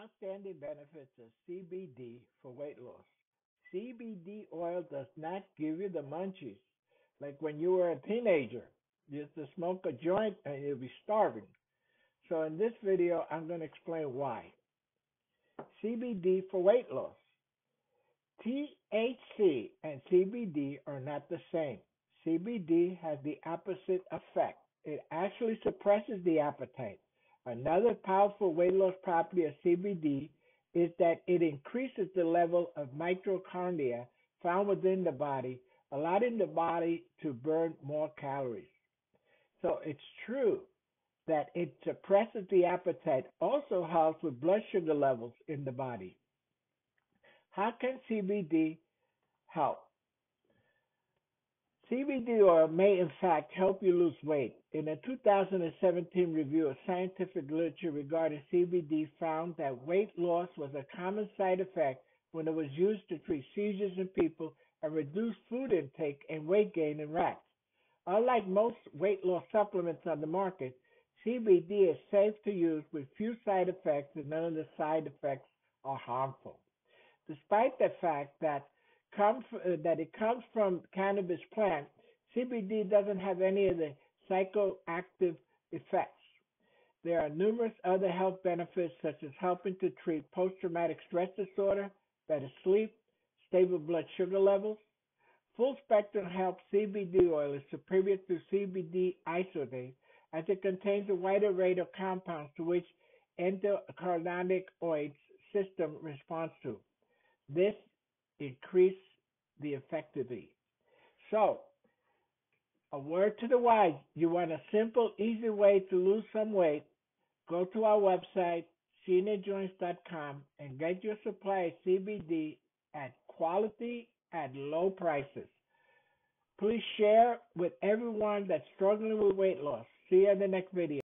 Outstanding benefits of CBD for weight loss. CBD oil does not give you the munchies like when you were a teenager. You used to smoke a joint and you'd be starving. So in this video, I'm going to explain why. CBD for weight loss. THC and CBD are not the same. CBD has the opposite effect. It actually suppresses the appetite. Another powerful weight loss property of CBD is that it increases the level of mitochondria found within the body, allowing the body to burn more calories. So it's true that it suppresses the appetite, also helps with blood sugar levels in the body. How can CBD help? CBD oil may in fact help you lose weight. In a 2017 review of scientific literature regarding CBD found that weight loss was a common side effect when it was used to treat seizures in people and reduce food intake and weight gain in rats. Unlike most weight loss supplements on the market, CBD is safe to use with few side effects and none of the side effects are harmful. Despite the fact that uh, that it comes from cannabis plant, CBD doesn't have any of the psychoactive effects. There are numerous other health benefits such as helping to treat post-traumatic stress disorder, better sleep, stable blood sugar levels. Full spectrum hemp CBD oil is superior to CBD isolate as it contains a wider array of compounds to which endocannabinoid system responds to. This increase the effectivity. So, a word to the wise. You want a simple, easy way to lose some weight. Go to our website, SeniorJoints.com, and get your supply of CBD at quality at low prices. Please share with everyone that's struggling with weight loss. See you in the next video.